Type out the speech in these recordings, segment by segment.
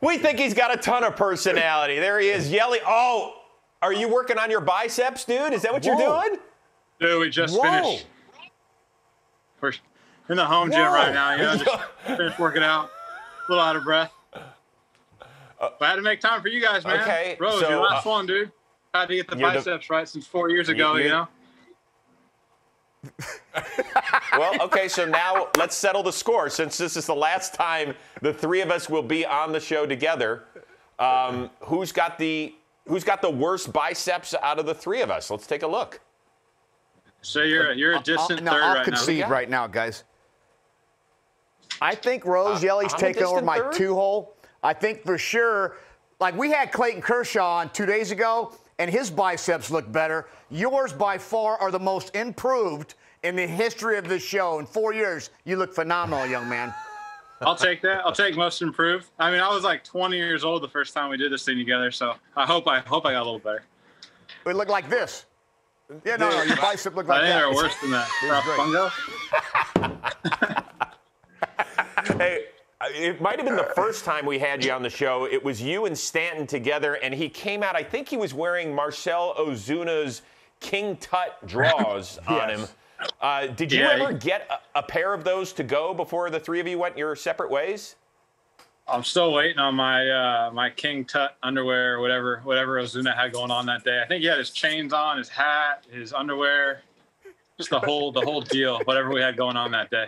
We think he's got a ton of personality. There he is, yelling. Oh, are you working on your biceps, dude? Is that what Whoa. you're doing? Dude, we just Whoa. finished. We're in the home gym Whoa. right now. You know, just finished working out. A little out of breath. I had to make time for you guys, man. Okay, Rose, so, your last uh, one, dude. Had to get the you're the- biceps right since four years ago, you- you know? Well, okay, so now let's settle the score. Since this is the last time the three of us will be on the show together, um, who's got the who's got the worst biceps out of the three of us? Let's take a look. So you're, you're a distant I'll, no, third I'll right concede Yeah. right now, guys. I think Rose Yelly's I'm taking over my third? two hole. I think for sure, like we had Clayton Kershaw on two days ago, and his biceps look better. Yours by far are the most improved in the history of this show. In four years, you look phenomenal, young man. I'll take that. I'll take most improved. I mean, I was like 20 years old the first time we did this thing together, so I hope I hope I got a little better. It looked like this. Yeah, no, no, your bicep looked I like think that. they're worse than that. great. Fungo? Hey, it might have been the first time we had you on the show. It was you and Stanton together, and he came out. I think he was wearing Marcell Ozuna's King Tut draws on him. Uh, did you Yeah, ever get a, a pair of those to go before the three of you went your separate ways? I'm still waiting on my uh, my King Tut underwear or whatever whatever Ozuna had going on that day. I think he had his chains on, his hat, his underwear, just the whole the whole deal. Whatever we had going on that day.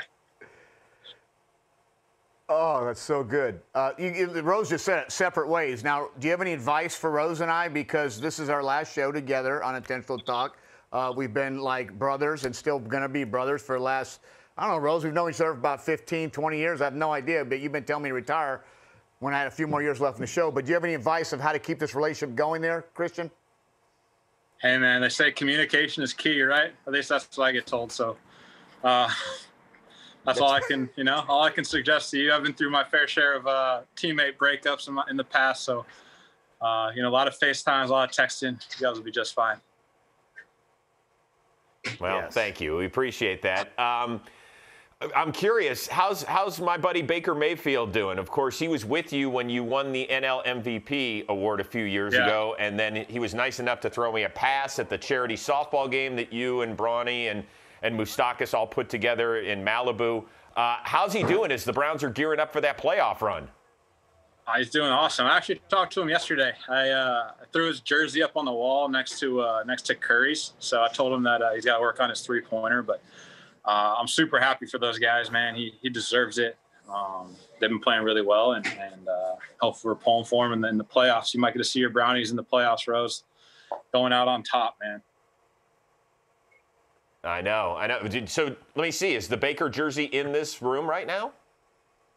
Oh, that's so good. Uh, you, you- Rose just said it separate ways. Now, do you have any advice for Rose and I? Because this is our last show together on Intentional Talk. Uh, we've been like brothers and still going to be brothers for the last, I don't know, Rose, we've known each other for about 15, 20 years. I have no idea, but you've been telling me to retire when I had a few more years left in the show. But do you have any advice of how to keep this relationship going there, Christian? Hey man, they say communication is key, right? At least that's what I get told. So uh, that's all I can, you know, all I can suggest to you. I've been through my fair share of uh, teammate breakups in, my, in the past, so uh, you know, a lot of FaceTimes, a lot of texting. You guys will be just fine. Well, Yes. thank you. We appreciate that. Um, I'm curious, how's how's my buddy Baker Mayfield doing? Of course, he was with you when you won the NL MVP award a few years Yeah. ago, and then he was nice enough to throw me a pass at the charity softball game that you and Brawny and and Moustakas all put together in Malibu. Uh, how's he doing as the Browns are gearing up for that playoff run? Uh, he's doing awesome. I actually talked to him yesterday. I, uh, threw his jersey up on the wall next to uh, next to Curry's. So I told him that uh, he's got to work on his three pointer. But uh, I'm super happy for those guys, man. He he deserves it. Um, they've been playing really well, and and hopefully we're pulling for him in the, in the playoffs. You might get to see your Brownies in the playoffs, Rose, going out on top, man. I know, I know. So let me see. Is the Baker jersey in this room right now?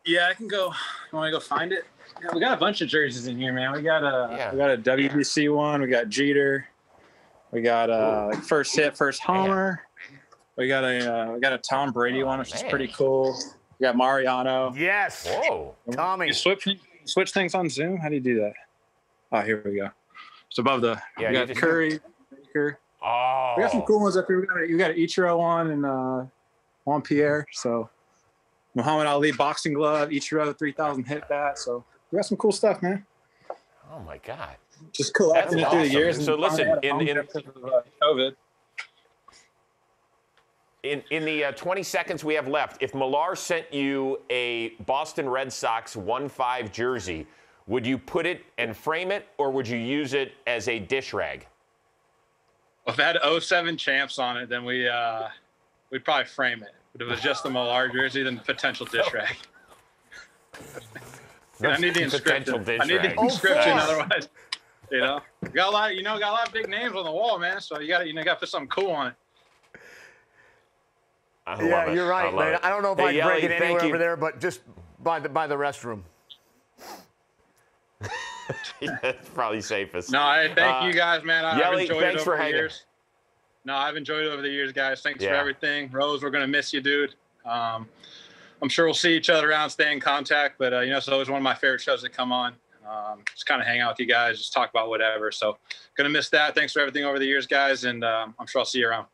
Yeah, I can go. You want to go find it? Yeah, we got a bunch of jerseys in here, man. We got a Yeah. we got a WBC one. We got Jeter. We got a like first hit, first homer. We got a uh, we got a Tom Brady one, which is pretty cool. We got Mariano. Yes. Whoa. Tommy. You switch switch things on Zoom. How do you do that? Oh, here we go. It's above the. Yeah, we you got Curry. Baker. Oh. We got some cool ones up here. We got a, you got Ichiro one and uh, Juan Pierre. So Muhammad Ali boxing glove, Ichiro 3000 hit bat. So we got some cool stuff, man. Oh my God. Just collecting That's it through the years. So listen, finally had a in- in- of, uh, COVID. In, in the uh, 20 seconds we have left, if Millar sent you a Boston Red Sox 1 5 jersey, would you put it and frame it, or would you use it as a dish rag? If it had 07 champs on it, then we uh, we'd probably frame it. But if it was just the Millar jersey, then potential dish rag. I need the inscription. I need the inscription, otherwise, you know, you got a lot. You know, got a lot of big names on the wall, man. So you got to, you know, got to put something cool on it. I Yeah, love it. you're right, I man. it. I don't know if Hey, I'd break it anywhere over there, but just by the by the restroom. That's probably safest. No, I thank Uh, you guys, man. I, Yelly, I've enjoyed thanks it for over the hanging. years. No, I've enjoyed it over the years, guys. Thanks for everything. Rose, we're gonna miss you, dude. Um, I'm sure we'll see each other around, stay in contact. But uh, you know, it's always one of my favorite shows to come on. Um, just kind of hang out with you guys, just talk about whatever. So, gonna miss that. Thanks for everything over the years, guys, and um, I'm sure I'll see you around.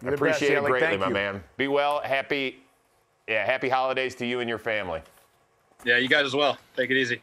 I You're the best, appreciate it greatly, Thank my you. man. Be well. Happy, yeah, happy holidays to you and your family. Yeah, you guys as well. Take it easy.